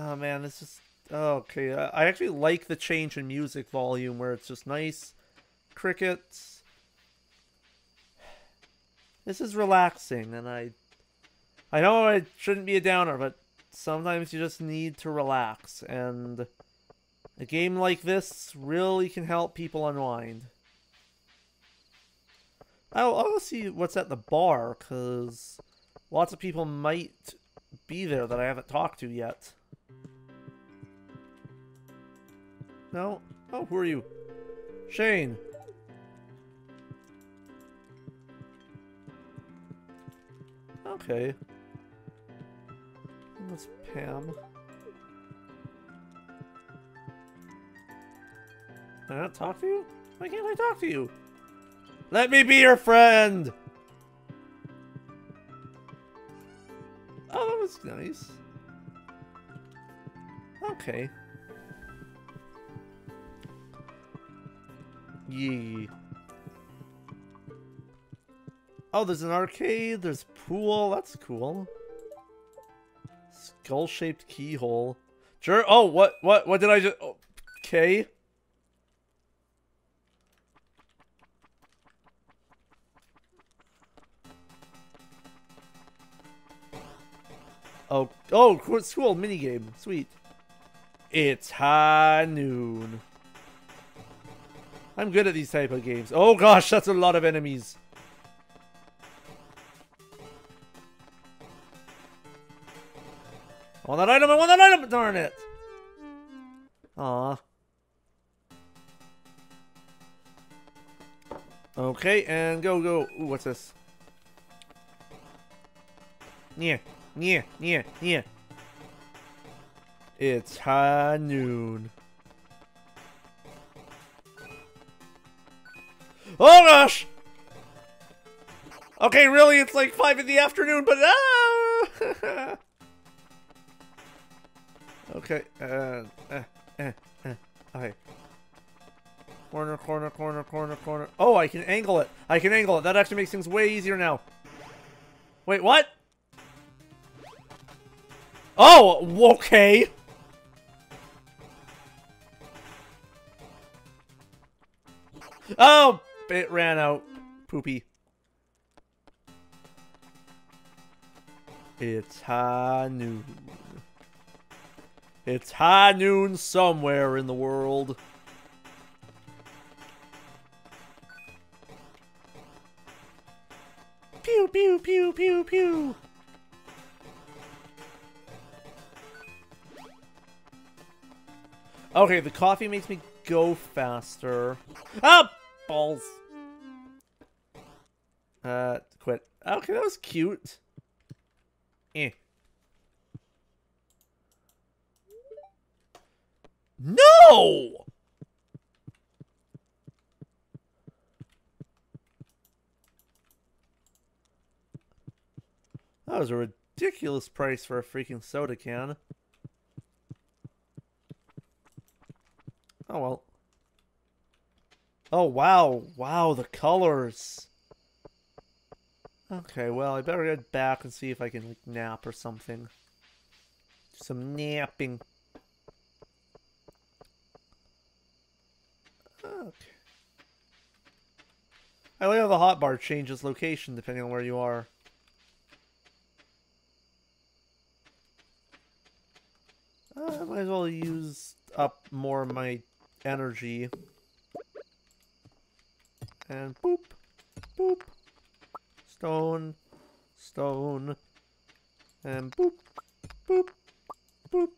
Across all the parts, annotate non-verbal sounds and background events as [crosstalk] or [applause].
Oh man, this is oh, okay. I I actually like the change in music volume where it's just nice crickets. This is relaxing, and I I know it shouldn't be a downer, but sometimes you just need to relax, and a game like this really can help people unwind. I'll, I'll see what's at the bar, because lots of people might be there that I haven't talked to yet. No? Oh, who are you? Shane. Okay. That's Pam. Can I not talk to you? Why can't I talk to you? Let me be your friend! Oh, that was nice. Okay. Yee. Oh, there's an arcade, there's pool, that's cool. Skull-shaped keyhole. Sure. Oh, what, what, what did I just? Oh, okay. Oh, oh, cool, cool minigame. Sweet. It's high noon. I'm good at these type of games. Oh gosh, that's a lot of enemies. I want that item, I want that item, darn it! Aw. Okay, and go, go. Ooh, what's this? Yeah. Yeah, yeah, yeah. It's high noon. Oh gosh! Okay, really, it's like 5 in the afternoon, but ah! [laughs] okay, uh, uh, uh, uh, okay. Corner, corner, corner, corner, corner. Oh, I can angle it. I can angle it. That actually makes things way easier now. Wait, what? Oh, okay. Oh, it ran out. Poopy. It's high noon. It's high noon somewhere in the world. Pew, pew, pew, pew, pew. Okay, the coffee makes me go faster. Ah! Balls. Uh, quit. Okay, that was cute. Eh. No! That was a ridiculous price for a freaking soda can. Oh well. Oh wow, wow, the colors. Okay, well, I better get back and see if I can like, nap or something. Some napping. Okay. I like how the hotbar changes location depending on where you are. Uh, I might as well use up more of my energy. And boop, boop, stone, stone, and boop, boop, boop,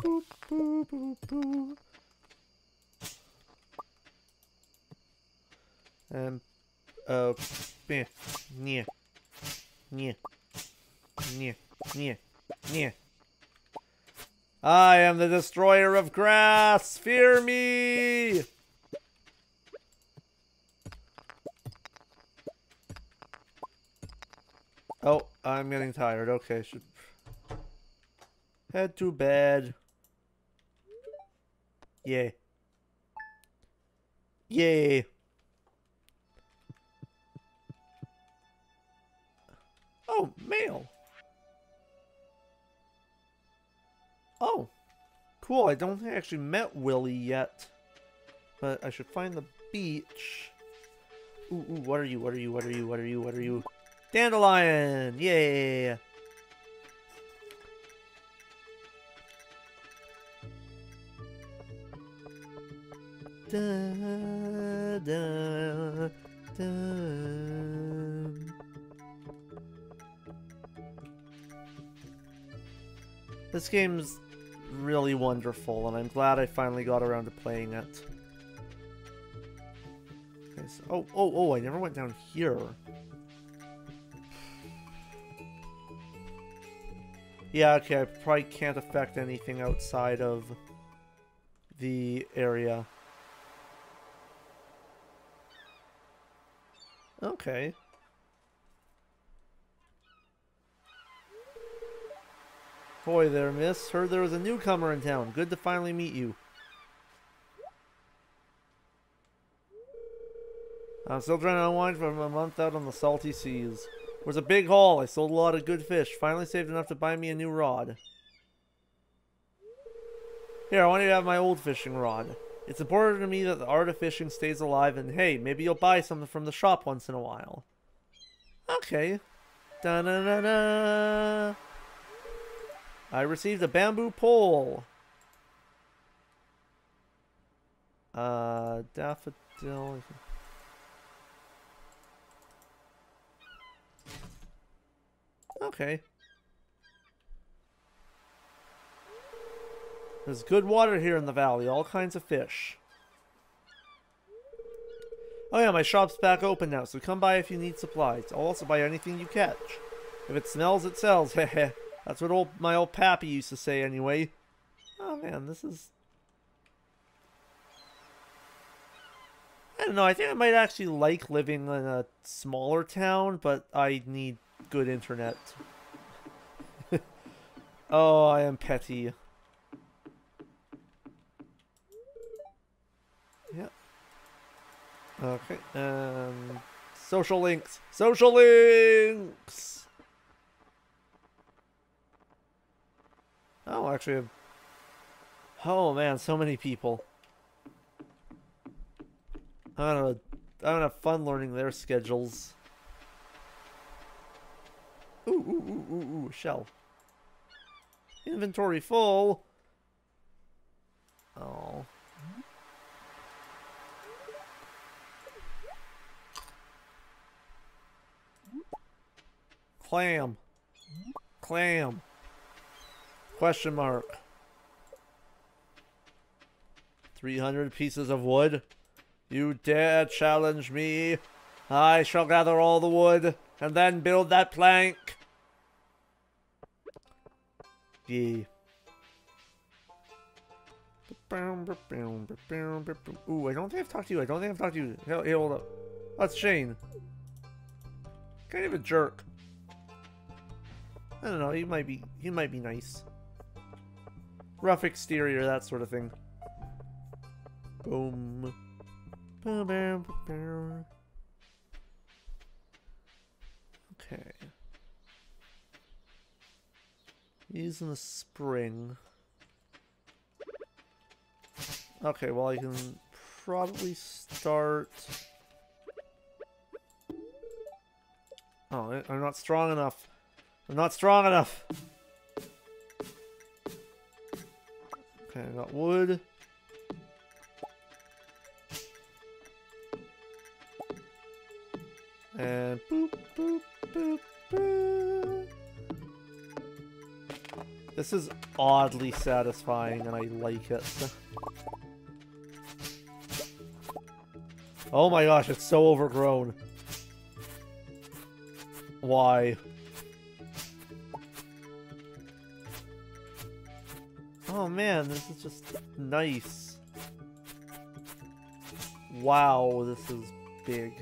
boop, boop, boop, boop. And, uh, yeah, yeah, yeah, yeah, yeah, yeah. I am the destroyer of grass! Fear me! Oh, I'm getting tired. Okay, should head to bed. Yay. Yay. Oh, mail. Oh, cool. I don't think I actually met Willy yet. But I should find the beach. Ooh, ooh, what are you? What are you? What are you? What are you? What are you? Dandelion! Yay! Da, da, da. This game's really wonderful, and I'm glad I finally got around to playing it. Okay, so, oh, oh, oh, I never went down here. Yeah, okay, I probably can't affect anything outside of the area. Okay. Boy there, miss. Heard there was a newcomer in town. Good to finally meet you. I'm still trying to unwind from a month out on the salty seas. Was a big haul. I sold a lot of good fish. Finally saved enough to buy me a new rod. Here, I want you to have my old fishing rod. It's important to me that the art of fishing stays alive, and hey, maybe you'll buy something from the shop once in a while. Okay. Da da da da. I received a bamboo pole. Uh, daffodil. Okay. There's good water here in the valley, all kinds of fish. Oh yeah, my shop's back open now, so come by if you need supplies. I'll also buy anything you catch. If it smells, it sells. [laughs] That's what old my old pappy used to say anyway. Oh man, this is... I don't know, I think I might actually like living in a smaller town, but I need good internet. [laughs] oh, I am petty. Yep. Okay, um... Social links! Social links! Oh, actually... Oh man, so many people. I'm gonna, I'm gonna have fun learning their schedules. Ooh, ooh, ooh, ooh, ooh, shell. Inventory full. Oh. Clam. Clam. Question mark. 300 pieces of wood. You dare challenge me? I shall gather all the wood and then build that plank. Yeah. Ooh, I don't think I've talked to you. I don't think I've talked to you. Hey, hold up. That's Shane. Kind of a jerk. I don't know. He might be. He might be nice. Rough exterior, that sort of thing. Boom. Okay. Use in the spring. Okay, well I can probably start... Oh, I'm not strong enough. I'm not strong enough. Okay, I got wood. And boop, boop, boop. This is oddly satisfying and I like it. oh my gosh, it's so overgrown. Why? Oh man, this is just nice. Wow, this is big.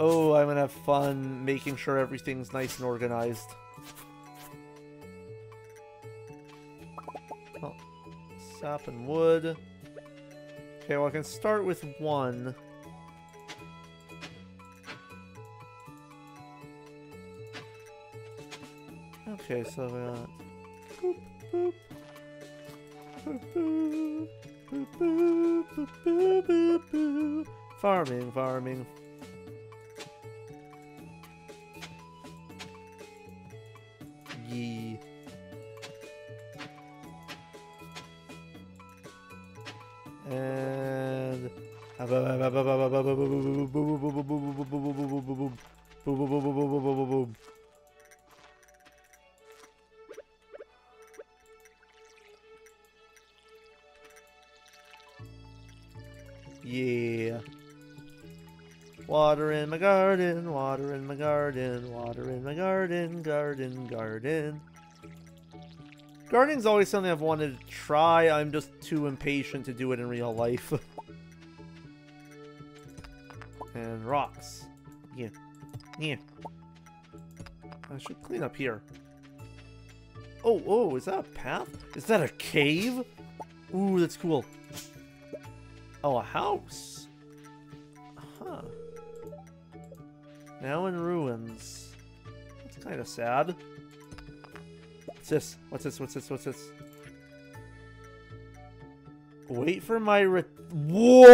Oh, I'm gonna have fun making sure everything's nice and organized. Sap and wood. Okay, well I can start with one. Okay, so we got boop. Boop, boop. Boop, boop, boop, boop, boop, boop. Farming, farming. And Yeah. Water in my garden, water in my garden, water in my garden, garden, garden. Gardening's always something I've wanted to try. I'm just too impatient to do it in real life. [laughs] and rocks. Yeah. Yeah. I should clean up here. Oh, oh, is that a path? Is that a cave? Ooh, that's cool. Oh, a house. Huh. Now in ruins. That's kind of sad. What's this? What's this? What's this? What's this? Wait for my re- What?